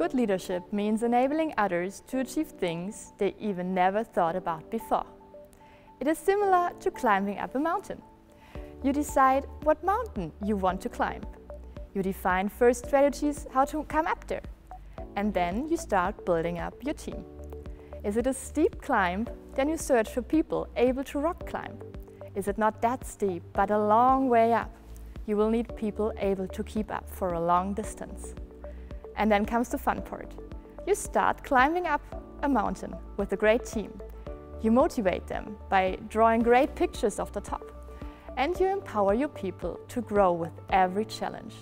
Good leadership means enabling others to achieve things they even never thought about before. It is similar to climbing up a mountain. You decide what mountain you want to climb. You define first strategies how to come up there. And then you start building up your team. Is it a steep climb? Then you search for people able to rock climb. Is it not that steep, but a long way up? You will need people able to keep up for a long distance. And then comes the fun part. You start climbing up a mountain with a great team. You motivate them by drawing great pictures of the top. And you empower your people to grow with every challenge.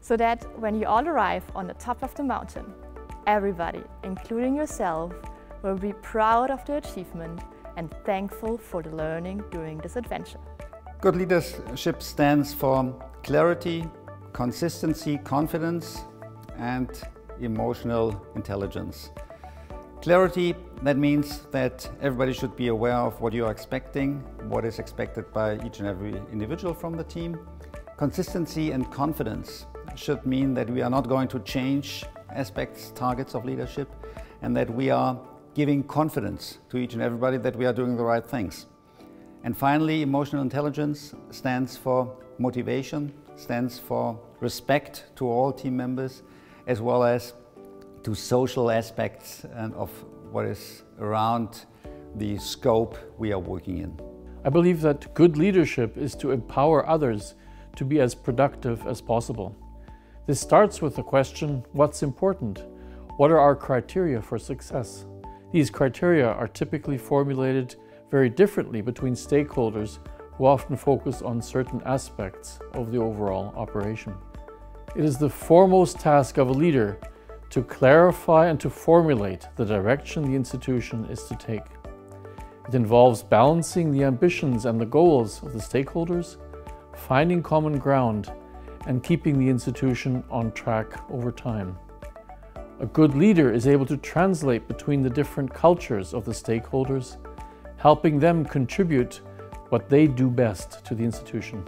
So that when you all arrive on the top of the mountain, everybody, including yourself, will be proud of the achievement and thankful for the learning during this adventure. Good leadership stands for clarity, consistency, confidence, and emotional intelligence. Clarity, that means that everybody should be aware of what you are expecting, what is expected by each and every individual from the team. Consistency and confidence should mean that we are not going to change aspects, targets of leadership, and that we are giving confidence to each and everybody that we are doing the right things. And finally, emotional intelligence stands for motivation, stands for respect to all team members, as well as to social aspects and of what is around the scope we are working in. I believe that good leadership is to empower others to be as productive as possible. This starts with the question, what's important? What are our criteria for success? These criteria are typically formulated very differently between stakeholders who often focus on certain aspects of the overall operation. It is the foremost task of a leader to clarify and to formulate the direction the institution is to take. It involves balancing the ambitions and the goals of the stakeholders, finding common ground, and keeping the institution on track over time. A good leader is able to translate between the different cultures of the stakeholders, helping them contribute what they do best to the institution.